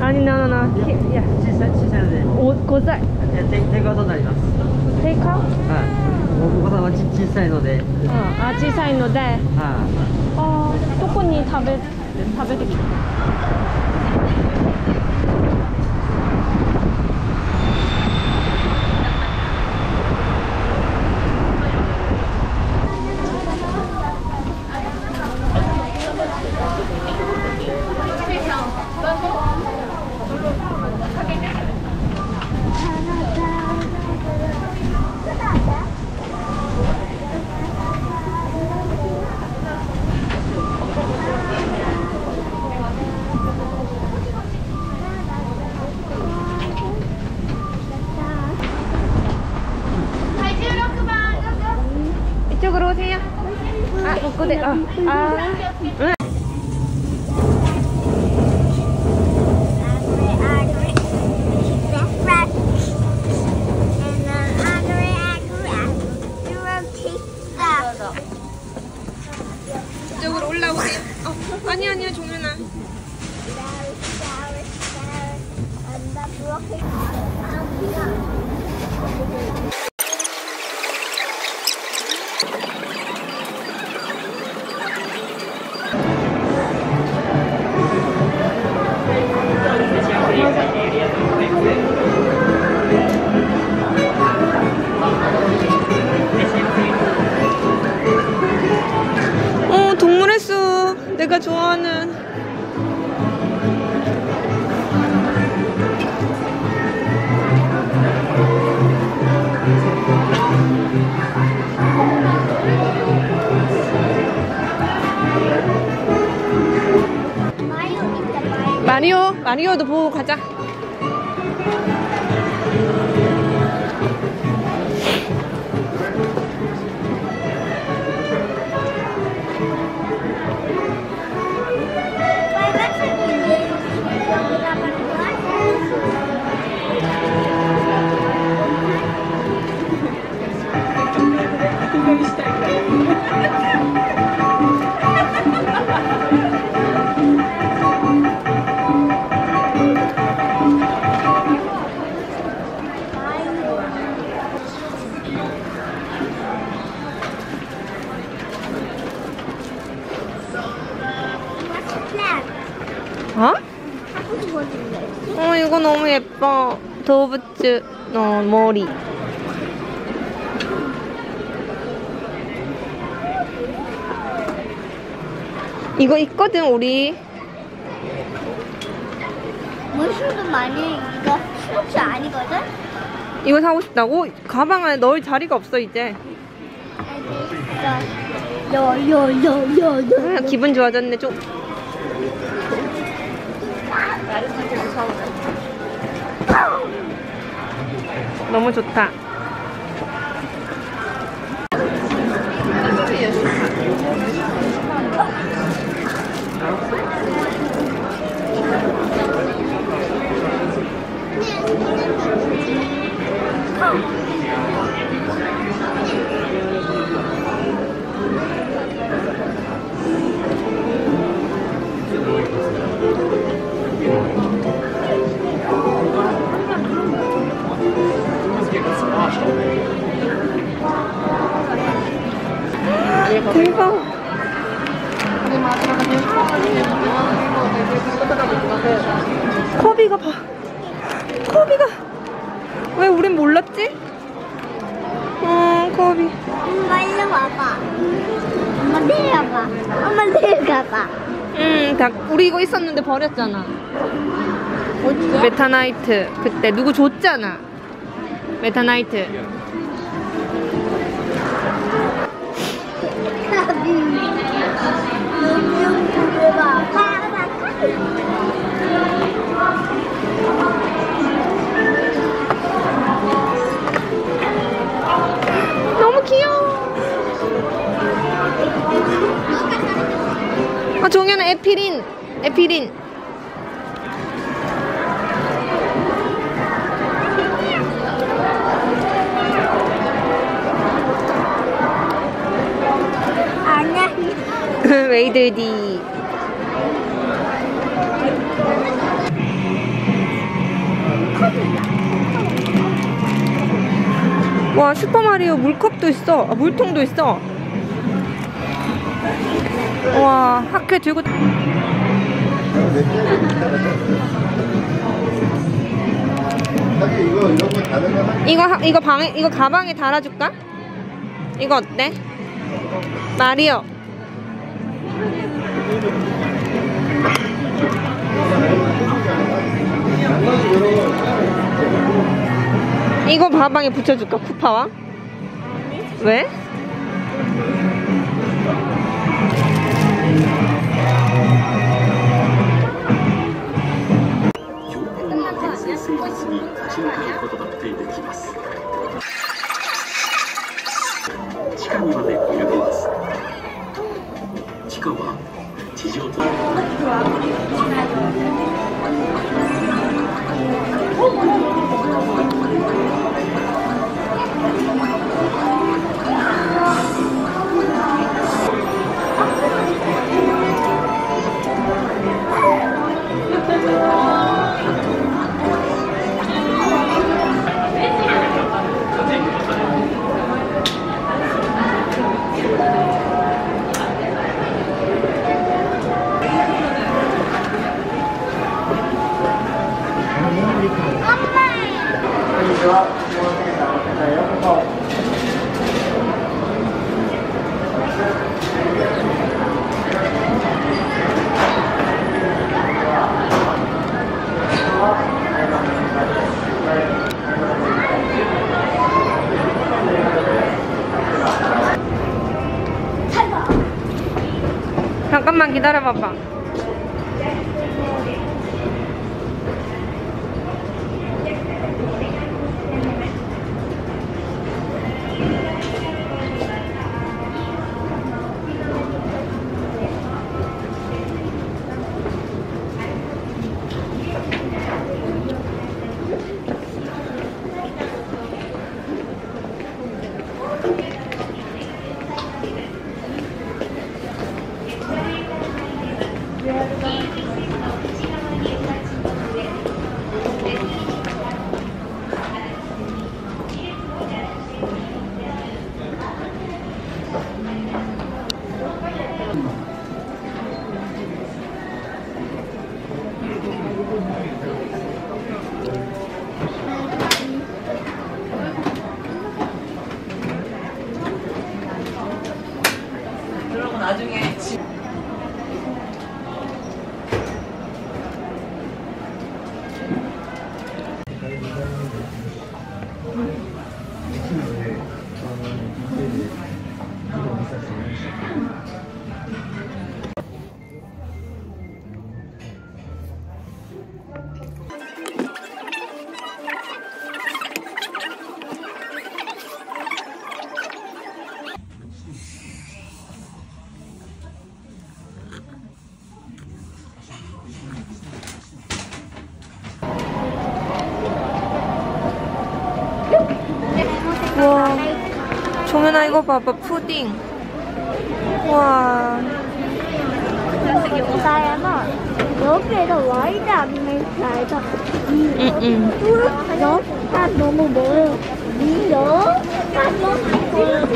あにななな。いや、小さい、小さいので。お、五歳。い、になります。はい。お子さんはち、小さいので。うん、あ、小さいので。はい。あ、どこに食べ、食べてきた？ 마리오도 보고 가자. 이거 너무 예뻐. 도부츠, 어, 머리. 이거 있거든, 우리. 무슨도 많이 이거 스포츠 아니거든? 이거 사고 싶다고? 가방 안에 넣을 자리가 없어, 이제. 요요요요요 아, 기분 좋아졌네, 좀. 너무 좋다. 엄마 내려가봐. 음, 다 우리 이거 있었는데 버렸잖아. 어디야? 메타나이트 그때 누구 줬잖아. 메타나이트. 커비. 아, 종현아 에피린. 에피린. 아니야. 웨이들디. 와 슈퍼마리오 물컵도 있어 아, 물통도 있어 와 학교에 들고 이거 이거 방에 이거 가방에 달아줄까? 이거 어때? 마리오 이거 가방에 붙여줄까 쿠파와? 왜? に。立ち向かい 잠깐만 기다려봐봐 예은아 이거 봐봐 푸딩. 와. 여기에서 와이드 안내사에서 여기가 너무 멀어요. 여기가 너무 멀어서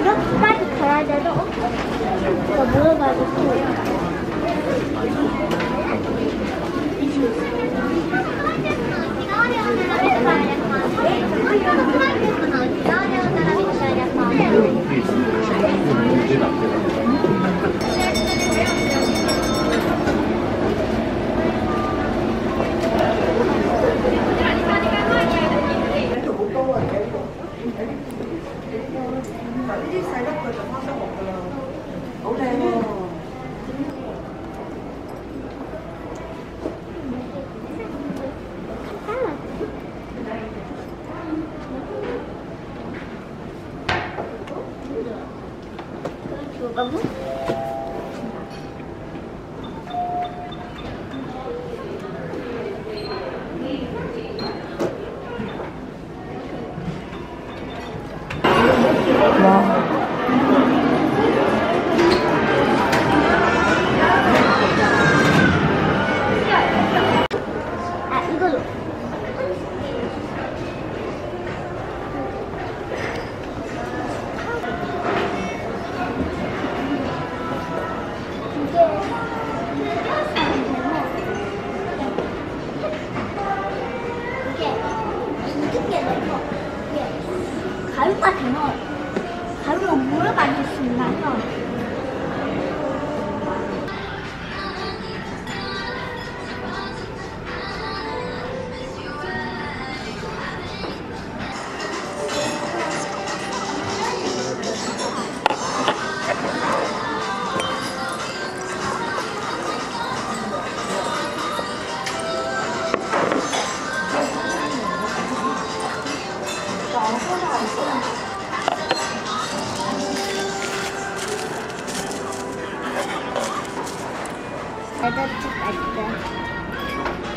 이렇게까지 가야 돼서 어? 나 물어봐야겠어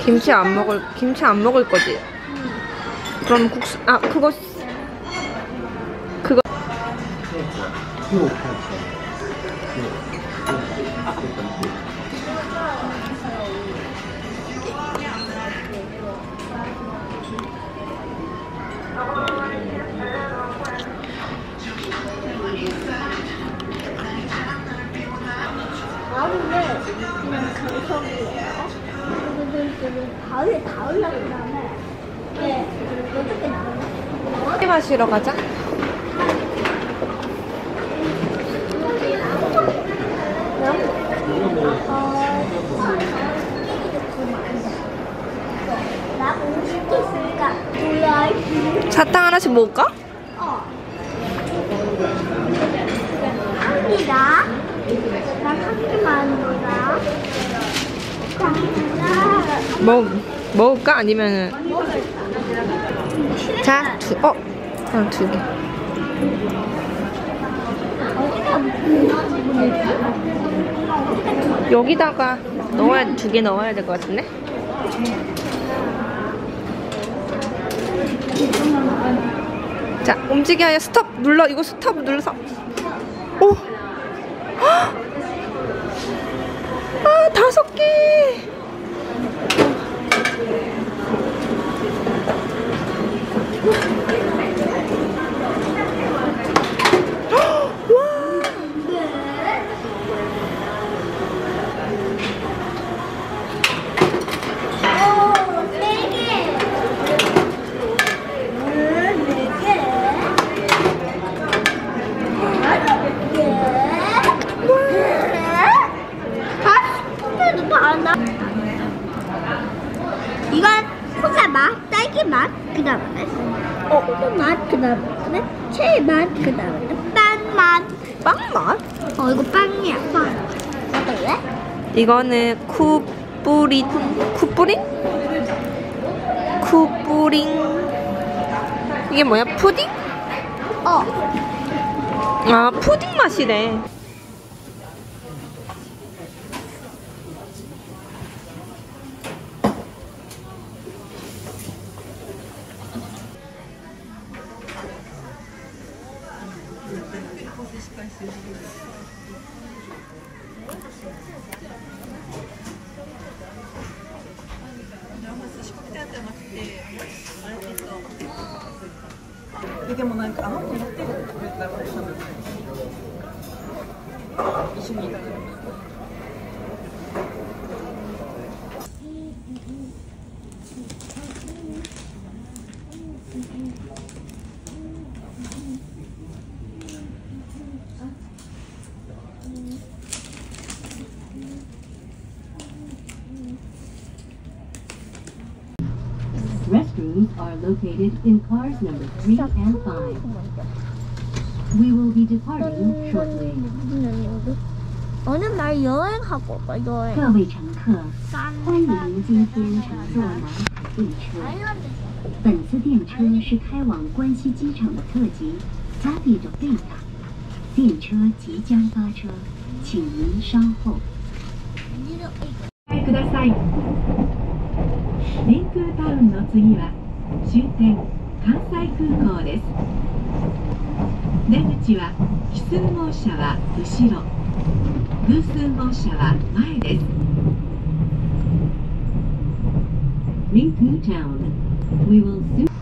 김치 안 먹을 김치 안 먹을 거지? 그럼 국수 아 그거 그거 커피 마시러 가자. 사탕 하나씩 먹을까? 어. 합니다. 개만 먹어. 감사합니다. 먹 먹을까 아니면은 자, 두, 어, 어, 두 개. 여기다가 넣어야 두 개 넣어야 될 것 같은데? 자, 움직여 야 스톱 눌러. 이거 스톱 눌러서. 오, 헉! 아, 다섯 개. 오, 네 개. 음, 네 개. 다섯 개. 다섯 개도 많아. 이건 콩가 맛, 딸기 맛, 그 다음에 어, 우유 맛, 그 다음에 체리 맛, 그 다음에 빵 맛. 빵 맛? 어, 이거 빵이야, 빵. 어떨래? 이거는 쿠뿌린 쿠뿌린? 쿠뿌링 이게 뭐야? 푸딩? 어. 아 푸딩 맛이래 えでもなんかあの子やってるって言ったら一緒に行かない bathrooms are located in cars number 3 and 5. We will be departing shortly. 어느 날 여행하고 가 여행. 各位乘客，欢迎今天乘坐南海电车。本次电车是开往关西机场的特急加比的贝塔，电车即将发车，请您稍后。ください 天空タウンの次は終点関西空港です出口は奇数号車は後ろ偶数号車は前です Ringku Town. We will soon.